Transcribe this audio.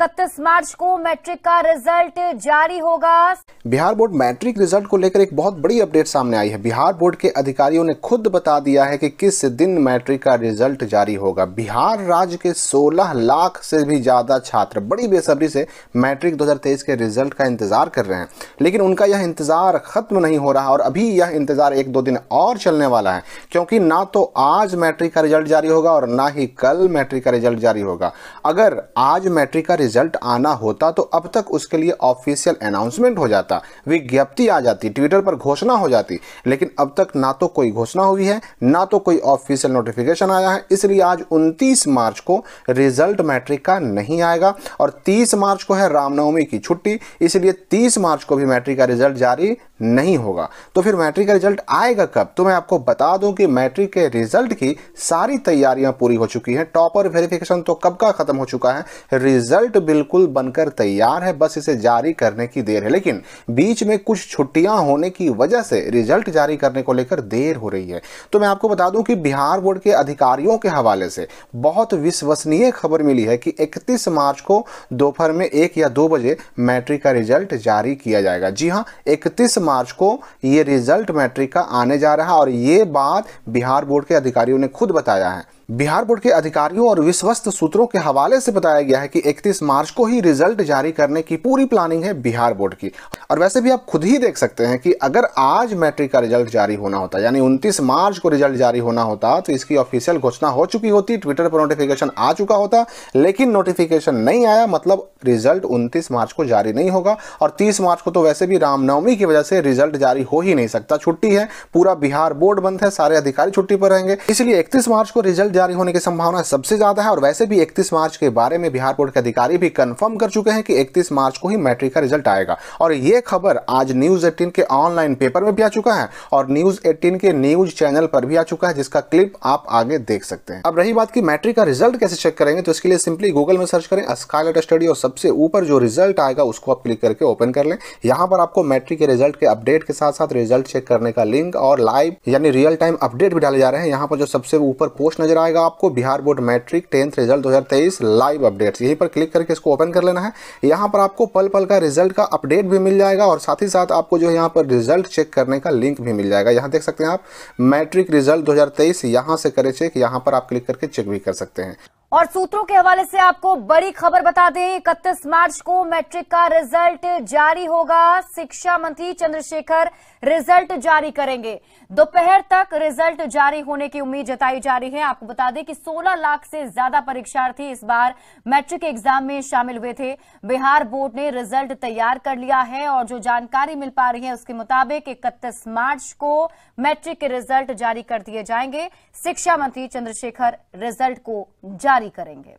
इकतीस मार्च को मैट्रिक का रिज़ल्ट जारी होगा। बिहार बोर्ड मैट्रिक रिज़ल्ट को लेकर एक बहुत बड़ी अपडेट सामने आई है। बिहार बोर्ड के अधिकारियों ने खुद बता दिया है कि किस दिन मैट्रिक का रिज़ल्ट जारी होगा। बिहार राज्य के 16 लाख से भी ज़्यादा छात्र बड़ी बेसब्री से मैट्रिक 2023 के रिज़ल्ट का इंतज़ार कर रहे हैं। लेकिन उनका यह इंतज़ार ख़त्म नहीं हो रहा और अभी यह इंतज़ार एक दो दिन और चलने वाला है, क्योंकि ना तो आज मैट्रिक का रिज़ल्ट जारी होगा और ना ही कल मैट्रिक का रिज़ल्ट जारी होगा। अगर आज मैट्रिक का रिज़ल्ट आना होता तो अब तक उसके लिए ऑफिशियल अनाउंसमेंट हो जाता, विज्ञप्ति आ जाती, ट्विटर पर घोषणा हो जाती, लेकिन अब तक ना तो कोई घोषणा हुई है, ना तो कोई ऑफिशियल नोटिफिकेशन आया है, इसलिए आज 29 मार्च को रिज़ल्ट मैट्रिक का नहीं आएगा और 30 मार्च को है रामनवमी की छुट्टी, इसलिए 30 मार्च को भी मैट्रिक का रिज़ल्ट जारी नहीं होगा। तो फिर मैट्रिक का रिज़ल्ट आएगा कब? तो मैं आपको बता दूँ कि मैट्रिक के रिज़ल्ट की सारी तैयारियाँ पूरी हो चुकी हैं। टॉपर वेरिफिकेशन तो कब का खत्म हो चुका है? रिज़ल्ट बिल्कुल बनकर तैयार है, बस इसे जारी करने की देर है। लेकिन बीच में कुछ छुट्टियाँ होने की वजह से रिज़ल्ट जारी करने को लेकर देर हो रही है। तो मैं आपको बता दूँ कि बिहार बोर्ड के अधिकारियों के हवाले से बहुत विश्वसनीय खबर मिली है कि 31 मार्च को दोपहर में एक या दो बजे मैट्रिक का रिज़ल्ट जारी किया जाएगा। जी हाँ इकतीस मार्च को ये रिज़ल्ट मैट्रिक का आने जा रहा है और ये बात बिहार बोर्ड के अधिकारियों ने खुद बताया है। बिहार बोर्ड के अधिकारियों और विश्वस्त सूत्रों के हवाले से बताया गया है कि 31 मार्च को ही रिज़ल्ट जारी करने की पूरी प्लानिंग है बिहार बोर्ड की। और वैसे भी आप खुद ही देख सकते हैं कि अगर आज मैट्रिक का रिज़ल्ट जारी होना होता, यानी 29 मार्च को रिज़ल्ट जारी होना होता तो इसकी ऑफिशियल घोषणा हो चुकी होती, ट्विटर पर नोटिफिकेशन आ चुका होता, लेकिन नोटिफिकेशन नहीं आया मतलब रिज़ल्ट उनतीस मार्च को जारी नहीं होगा, और तीस मार्च को तो वैसे भी रामनवमी की वजह से रिज़ल्ट जारी हो ही नहीं सकता। छुट्टी है, पूरा बिहार बोर्ड बंद है, सारे अधिकारी छुट्टी पर रहेंगे, इसलिए इकतीस मार्च को रिज़ल्ट जारी होने की संभावना सबसे ज़्यादा है, और वैसे भी 31 मार्च के बारे में बिहार बोर्ड के अधिकारी भी कंफर्म कर चुके हैं कि 31 मार्च को ही मैट्रिक का रिज़ल्ट आएगा, और ये खबर आज न्यूज़ 18 के ऑनलाइन पेपर में भी आ चुका है और न्यूज़ 18 के न्यूज़ चैनल पर भी आ चुका है, जिसका क्लिप आप आगे देख सकते हैं। अब रही बात की मैट्रिक का रिज़ल्ट कैसे चेक करेंगे तो इसके लिए सिंपली गूगल में सर्च करें स्काइलेट स्टडी और सबसे ऊपर जो रिज़ल्ट आएगा, उसको आप क्लिक करके ओपन कर लें। यहाँ पर आपको मैट्रिक के रिज़ल्ट के अपडेट के साथ साथ रिज़ल्ट चेक करने का लिंक और लाइव यानी रियल टाइम अपडेट भी डाले जा रहे हैं। यहाँ पर जो सबसे ऊपर पोस्ट नज़र आएगा आपको, Bihar board matric tenth result 2023 live updates यहीं पर क्लिक करके इसको ओपन कर लेना है। यहाँ पर आपको पल पल का रिज़ल्ट का अपडेट भी मिल जाएगा और साथ ही साथ आपको जो है यहाँ पर रिज़ल्ट चेक करने का लिंक भी मिल जाएगा। यहाँ देख सकते हैं आप, मैट्रिक रिज़ल्ट 2023 यहाँ से करें चेक, यहाँ पर आप क्लिक करके चेक भी कर सकते हैं। और सूत्रों के हवाले से आपको बड़ी खबर बता दें, इकतीस मार्च को मैट्रिक का रिज़ल्ट जारी होगा। शिक्षा मंत्री चंद्रशेखर रिज़ल्ट जारी करेंगे। दोपहर तक रिज़ल्ट जारी होने की उम्मीद जताई जा रही है। आपको बता दें कि 16 लाख से ज़्यादा परीक्षार्थी इस बार मैट्रिक एग्ज़ाम में शामिल हुए थे। बिहार बोर्ड ने रिज़ल्ट तैयार कर लिया है और जो जानकारी मिल पा रही है उसके मुताबिक इकतीस मार्च को मैट्रिक के रिज़ल्ट जारी कर दिए जाएँगे। शिक्षा मंत्री चंद्रशेखर रिज़ल्ट को जारी जारी करेंगे।